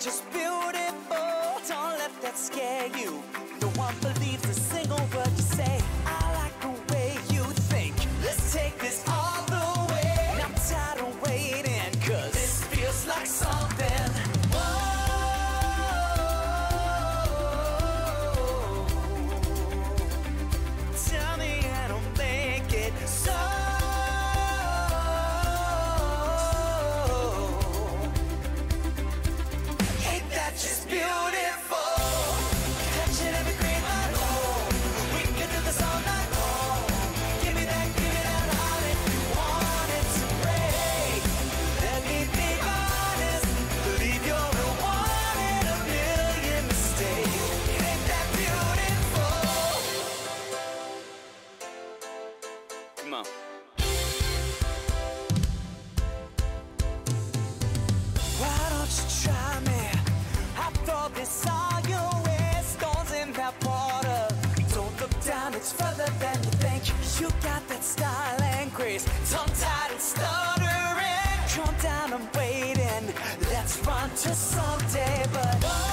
just beautiful. Don't let that scare you. No. you. Style and grace, tongue tied and stuttering. Calm down, I'm waiting. Let's run to someday, but.